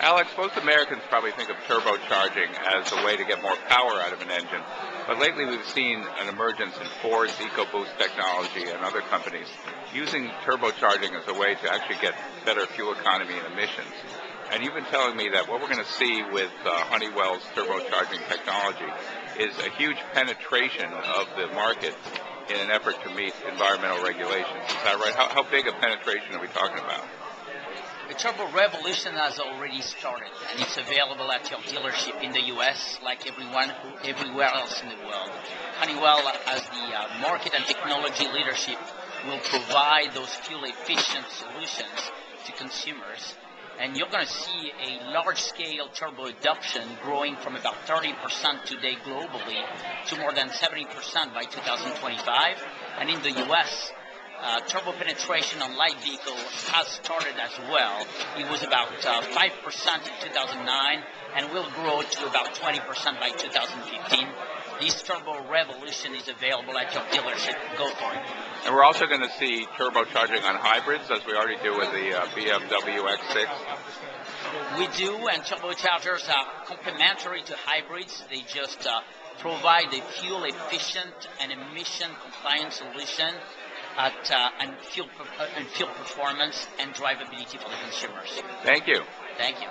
Alex, most Americans probably think of turbocharging as a way to get more power out of an engine. But lately we've seen an emergence in Ford's EcoBoost technology and other companies using turbocharging as a way to actually get better fuel economy and emissions. And you've been telling me that what we're going to see with uh, Honeywell's turbocharging technology is a huge penetration of the market in an effort to meet environmental regulations. Is that right? How, how big a penetration are we talking about? Turbo Revolution has already started, and it's available at your dealership in the U.S. like everyone everywhere else in the world. Honeywell, as the uh, market and technology leadership, will provide those fuel-efficient solutions to consumers. And you're going to see a large-scale turbo adoption growing from about 30% today globally to more than 70% by 2025. And in the U.S., uh, turbo penetration on light vehicles has started as well. It was about uh, 5% in 2009 and will grow to about 20% by 2015. This turbo revolution is available at your dealership. Go for it. And we're also going to see turbocharging on hybrids, as we already do with the uh, BMW X6. We do, and turbochargers are complementary to hybrids. They just uh, provide a fuel efficient and emission compliant solution at uh, and fuel uh, and fuel performance and drivability for the consumers. Thank you. Thank you.